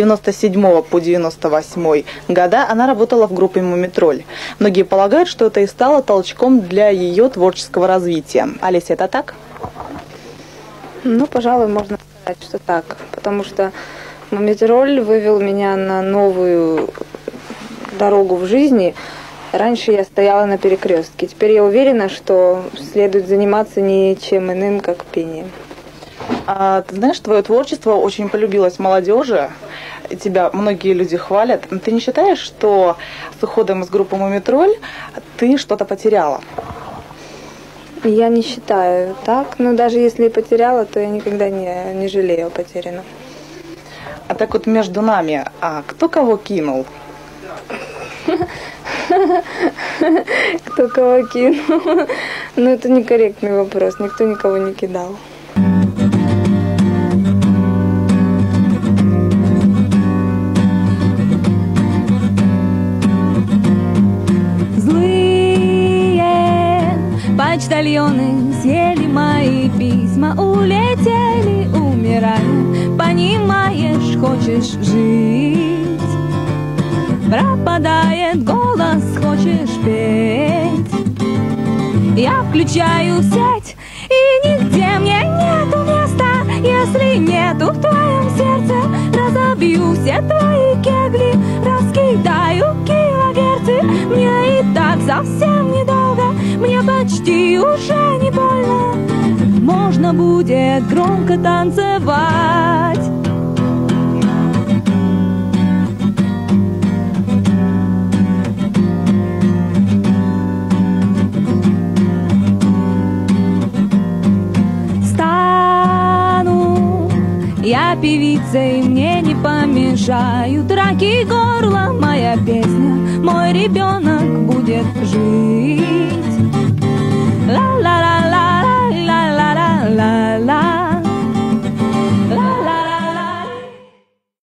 97 по 98 года она работала в группе «Мумитроль». Многие полагают, что это и стало толчком для ее творческого развития. Олеся, это так? Ну, пожалуй, можно сказать, что так. Потому что «Мумитроль» вывел меня на новую дорогу в жизни. Раньше я стояла на перекрестке. Теперь я уверена, что следует заниматься ничем иным, как пением. А, ты знаешь, твое творчество очень полюбилось молодежи. Тебя многие люди хвалят. Ты не считаешь, что с уходом из группы «Мумитроль» ты что-то потеряла? Я не считаю так. Но даже если и потеряла, то я никогда не, не жалею о потерянном. А так вот между нами, а кто кого кинул? Кто кого кинул? Ну, это некорректный вопрос. Никто никого не кидал. Почтальоны съели мои письма, улетели, умирая. Понимаешь, хочешь жить, пропадает голос, хочешь петь. Я включаю сеть, и нигде мне нету места, если нету в твоем сердце, разобью все твои кегли, раскидаю килогерцы, мне и так совсем почти уже не больно. Можно будет громко танцевать. Я певицей, мне не помешают Драки горла, моя песня Мой ребенок будет жить